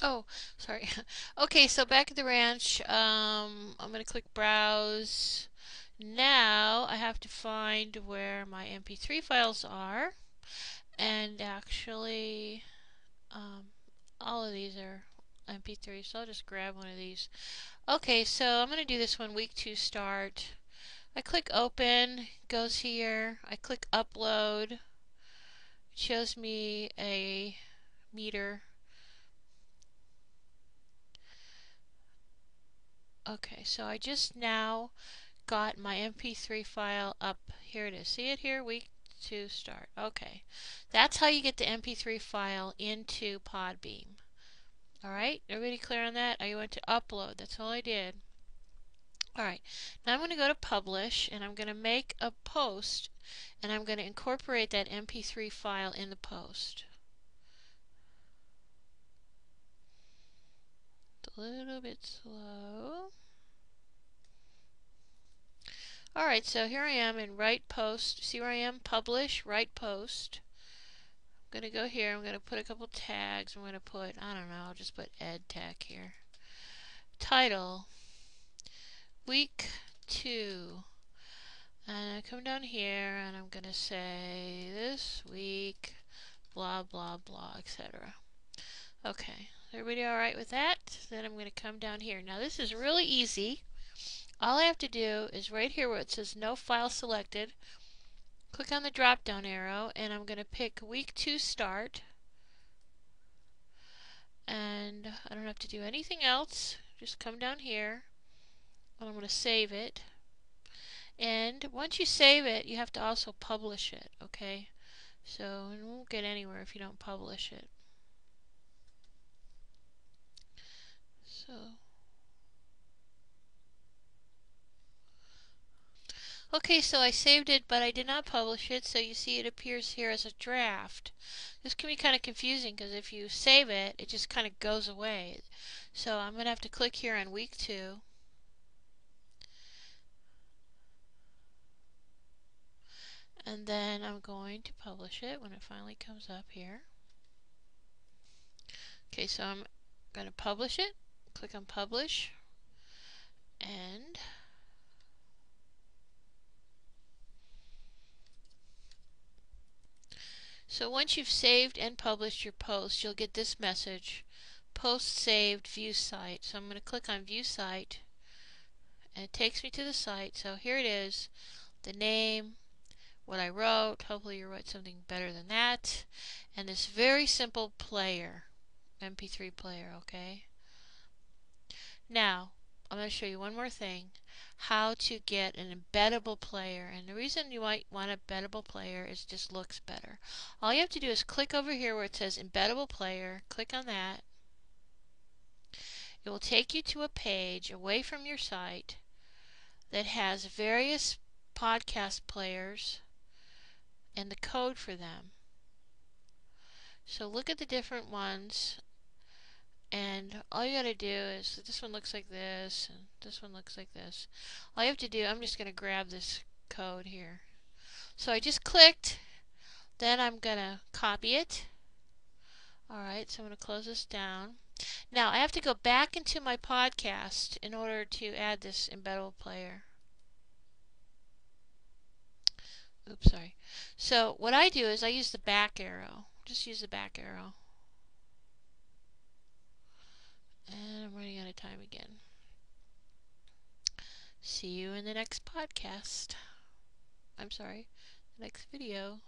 Oh, sorry. okay, so back at the ranch, um, I'm going to click Browse. Now I have to find where my MP3 files are. And actually, um, all of these are MP3, so I'll just grab one of these. Okay, so I'm going to do this one, week two start. I click open, goes here. I click upload. It shows me a meter Okay, so I just now got my MP3 file up. Here it is. See it here? Week 2 start. Okay. That's how you get the MP3 file into Podbean. Alright, everybody clear on that? I went to upload. That's all I did. Alright, now I'm going to go to publish and I'm going to make a post and I'm going to incorporate that MP3 file in the post. Little bit slow. Alright, so here I am in write post. See where I am? Publish, write post. I'm going to go here. I'm going to put a couple tags. I'm going to put, I don't know, I'll just put ed tag here. Title, week 2. And I come down here and I'm going to say this week, blah, blah, blah, etc. Okay, everybody alright with that? Then I'm going to come down here. Now this is really easy. All I have to do is right here where it says no file selected, click on the drop down arrow and I'm going to pick week 2 start and I don't have to do anything else just come down here and I'm going to save it and once you save it you have to also publish it okay so it won't get anywhere if you don't publish it so Okay, so I saved it, but I did not publish it, so you see it appears here as a draft. This can be kind of confusing because if you save it, it just kind of goes away. So I'm going to have to click here on week two. And then I'm going to publish it when it finally comes up here. Okay, so I'm going to publish it. Click on publish. And So once you've saved and published your post, you'll get this message, post saved, view site. So I'm going to click on view site and it takes me to the site. So here it is, the name, what I wrote, hopefully you write something better than that, and this very simple player, MP3 player, okay? Now, I'm going to show you one more thing how to get an embeddable player. And the reason you might want a embeddable player is it just looks better. All you have to do is click over here where it says embeddable player, click on that. It will take you to a page away from your site that has various podcast players and the code for them. So look at the different ones and all you gotta do is this one looks like this and this one looks like this. All you have to do I'm just gonna grab this code here. So I just clicked then I'm gonna copy it. Alright so I'm gonna close this down. Now I have to go back into my podcast in order to add this embeddable player. Oops sorry. So what I do is I use the back arrow. Just use the back arrow and I'm running out of time again. See you in the next podcast. I'm sorry, the next video.